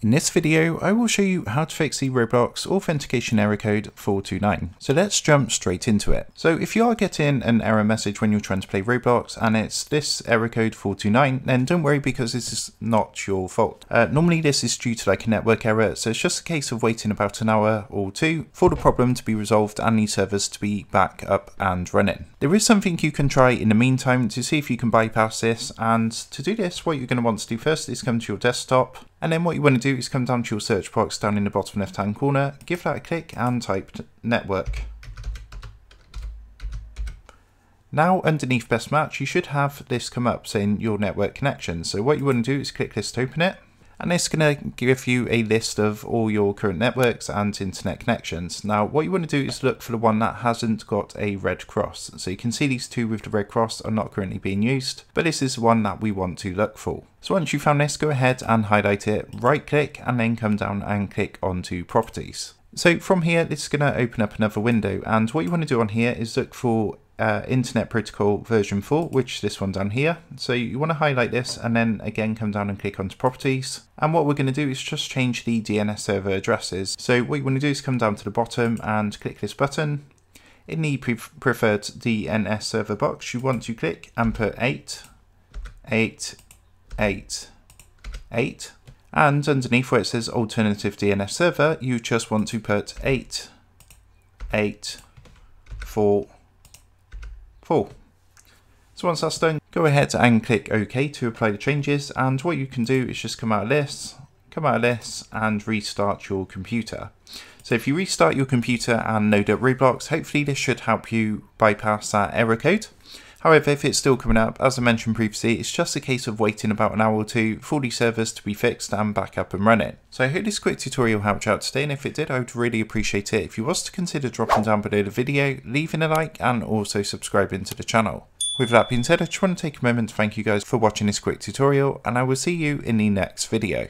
In this video, I will show you how to fix the Roblox authentication error code 429. So let's jump straight into it. So if you are getting an error message when you're trying to play Roblox and it's this error code 429, then don't worry because this is not your fault. Uh, normally this is due to like a network error, so it's just a case of waiting about an hour or two for the problem to be resolved and the servers to be back up and running. There is something you can try in the meantime to see if you can bypass this and to do this what you're going to want to do first is come to your desktop and then what you want to do is come down to your search box down in the bottom left hand corner, give that a click and type network. Now underneath best match you should have this come up saying your network connection. So what you want to do is click this to open it and it's going to give you a list of all your current networks and internet connections. Now what you want to do is look for the one that hasn't got a red cross. So you can see these two with the red cross are not currently being used, but this is one that we want to look for. So once you've found this, go ahead and highlight it, right click and then come down and click onto properties. So from here, this is going to open up another window and what you want to do on here is look for uh, Internet Protocol version 4, which this one down here. So you want to highlight this and then again come down and click onto properties. And what we're going to do is just change the DNS server addresses. So what you want to do is come down to the bottom and click this button. In the pre preferred DNS server box, you want to click and put 8, 8, 8, 8. And underneath where it says alternative DNS server, you just want to put 8, 8, 4, 4. So once that's done, go ahead and click OK to apply the changes and what you can do is just come out of this, come out of this and restart your computer. So if you restart your computer and load up Roblox, hopefully this should help you bypass that error code. However, if it's still coming up, as I mentioned previously, it's just a case of waiting about an hour or two for the servers to be fixed and back up and running. So I hope this quick tutorial helped you out today, and if it did, I would really appreciate it if you was to consider dropping down below the video, leaving a like, and also subscribing to the channel. With that being said, I just want to take a moment to thank you guys for watching this quick tutorial, and I will see you in the next video.